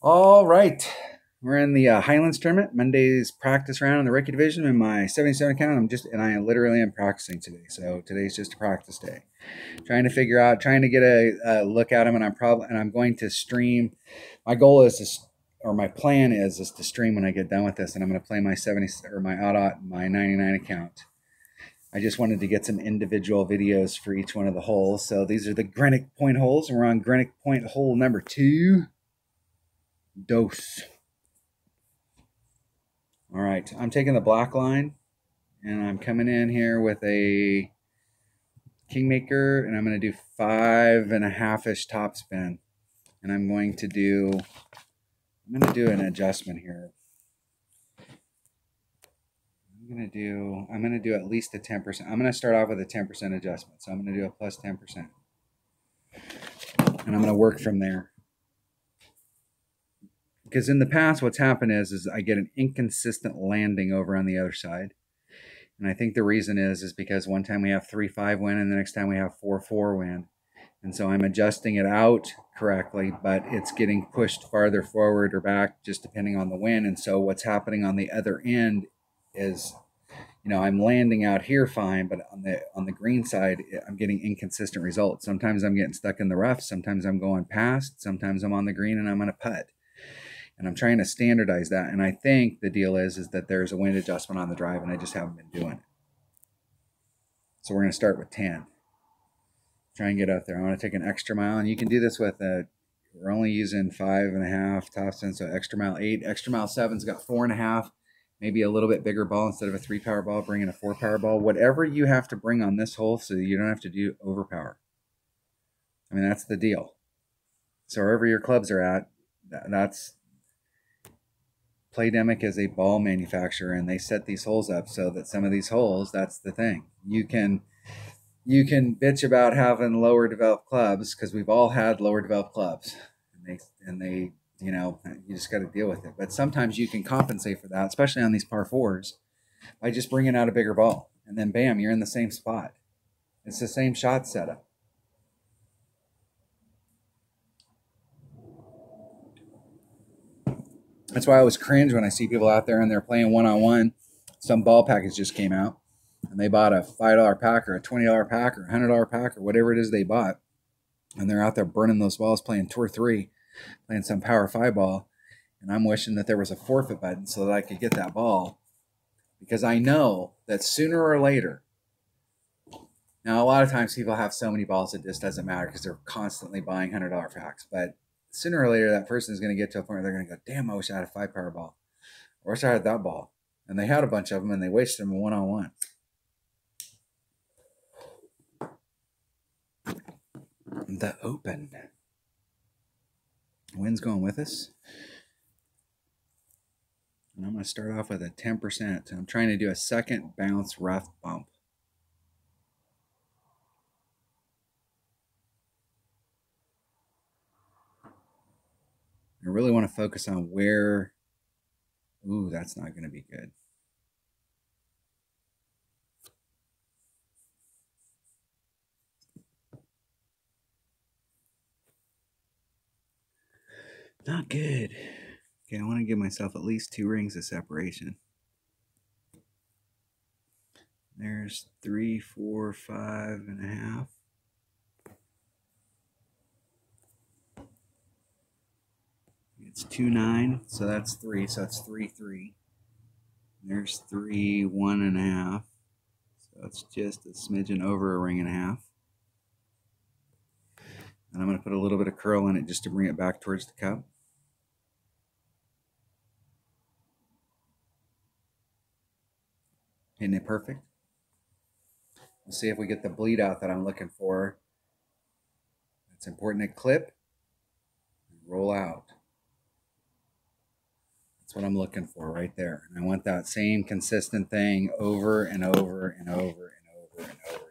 All right. We're in the uh, Highlands tournament. Monday's practice round in the rookie division in my 77 count. I'm just, and I literally am practicing today. So today's just a practice day. Trying to figure out, trying to get a, a look at them, and I'm probably, and I'm going to stream. My goal is to, or my plan is, is to stream when I get done with this, and I'm going to play my 70 or my auto, my 99 account. I just wanted to get some individual videos for each one of the holes. So these are the Greenock Point holes, and we're on Greenock Point hole number two. Dose. All right, I'm taking the black line, and I'm coming in here with a Kingmaker, and I'm going to do five and a half-ish top spin. And I'm going to do, I'm going to do an adjustment here. I'm going to do, I'm going to do at least a 10%. I'm going to start off with a 10% adjustment. So I'm going to do a plus 10%. And I'm going to work from there. Because in the past, what's happened is, is I get an inconsistent landing over on the other side. And I think the reason is, is because one time we have 3-5 win and the next time we have 4-4 win. And so I'm adjusting it out correctly, but it's getting pushed farther forward or back just depending on the wind. And so what's happening on the other end is you know i'm landing out here fine but on the on the green side eh, i'm getting inconsistent results sometimes i'm getting stuck in the rough sometimes i'm going past sometimes i'm on the green and i'm going to putt and i'm trying to standardize that. And i think the deal is is that there's a wind adjustment on the drive and i just haven't been doing it. So we're going to start with 10 try and get out there. I want to take an extra mile. And you can do this with a we're only using five and a half top spin so extra mile eight extra mile seven's got four and a half maybe a little bit bigger ball instead of a three power ball, bring in a four power ball, whatever you have to bring on this hole so you don't have to do overpower. I mean, that's the deal. So wherever your clubs are at, that's Playdemic is a ball manufacturer and they set these holes up so that some of these holes, that's the thing. You can you can bitch about having lower developed clubs because we've all had lower developed clubs and they and they you know, you just got to deal with it. But sometimes you can compensate for that, especially on these par fours, by just bringing out a bigger ball. And then bam, you're in the same spot. It's the same shot setup. That's why I always cringe when I see people out there and they're playing one on one. Some ball package just came out and they bought a $5 pack or a $20 pack or a $100 pack or whatever it is they bought. And they're out there burning those balls playing tour three playing some power five ball, and I'm wishing that there was a forfeit button so that I could get that ball because I know that sooner or later. Now, a lot of times people have so many balls it just doesn't matter because they're constantly buying hundred dollar packs. But sooner or later, that person is going to get to a point where they're going to go, "Damn, I wish I had a five power ball, or I wish I had that ball." And they had a bunch of them, and they wasted them one on one. The Open. Wind's going with us. And I'm going to start off with a 10%. I'm trying to do a second bounce rough bump. I really want to focus on where, ooh, that's not going to be good. Not good. Okay, I want to give myself at least two rings of separation. There's three, four, five and a half. It's two nine, so that's three, so that's three three. There's three one and a half, so it's just a smidgen over a ring and a half. And I'm going to put a little bit of curl in it just to bring it back towards the cup. Isn't it perfect? Let's see if we get the bleed out that I'm looking for. It's important to clip and roll out. That's what I'm looking for right there. And I want that same consistent thing over and over and over and over and over.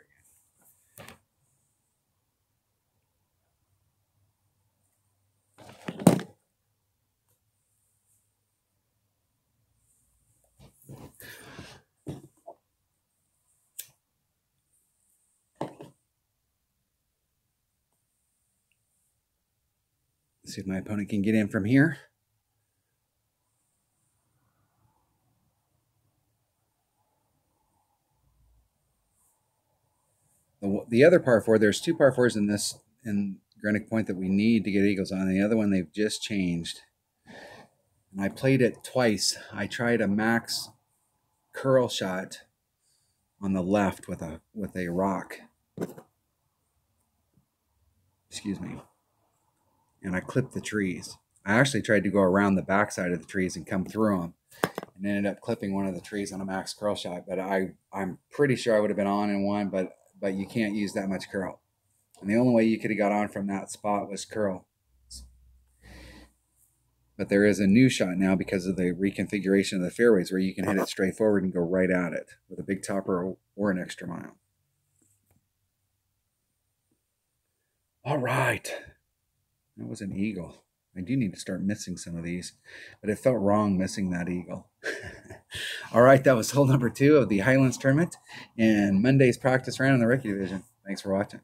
Again. See if my opponent can get in from here. The other par four, there's two par fours in this in Greenock Point that we need to get eagles on. The other one they've just changed. And I played it twice. I tried a max curl shot on the left with a with a rock. Excuse me. And I clipped the trees. I actually tried to go around the backside of the trees and come through them and ended up clipping one of the trees on a max curl shot. But I, I'm pretty sure I would have been on in one, but but you can't use that much curl. And the only way you could have got on from that spot was curl. But there is a new shot now because of the reconfiguration of the fairways where you can hit it straight forward and go right at it with a big topper or an extra mile. All right. That was an eagle. I do need to start missing some of these, but it felt wrong missing that eagle. All right, that was hole number two of the Highlands tournament and Monday's practice round in the rookie division. Thanks for watching.